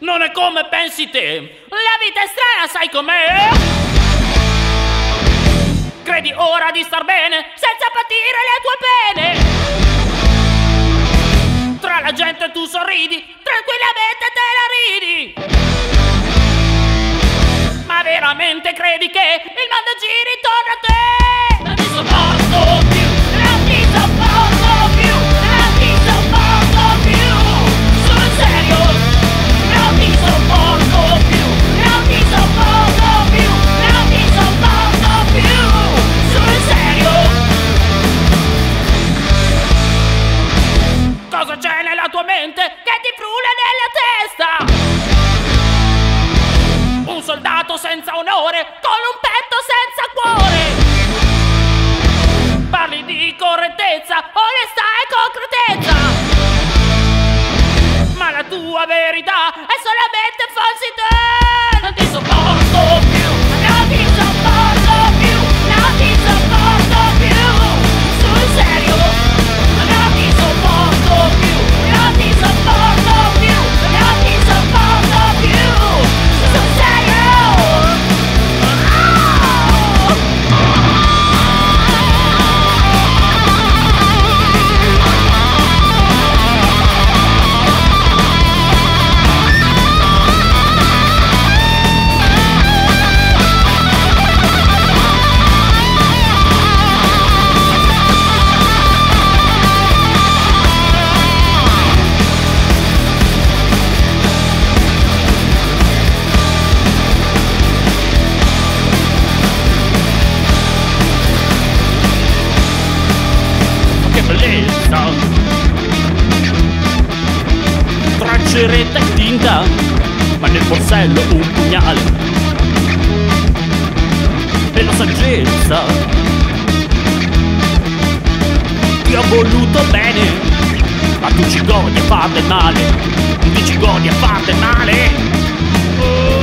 Non è come pensi te, la vita è strana, sai com'è? Credi ora di star bene senza patire le tue pene? Tra la gente tu sorridi, tranquillamente te la ridi. Ma veramente credi che il mondo giri intorno a te? Senza onore con un petto senza cuore. Parli di correttezza, onestà e concretezza. Ma la tua verità è solamente falsità. Bellezza! Tracceretta e tinta, ma nel borsello un pugnale. E la saggezza. Ti ho voluto bene, ma tu ci godi a farle male. Tu ci godi a farle male. Oh.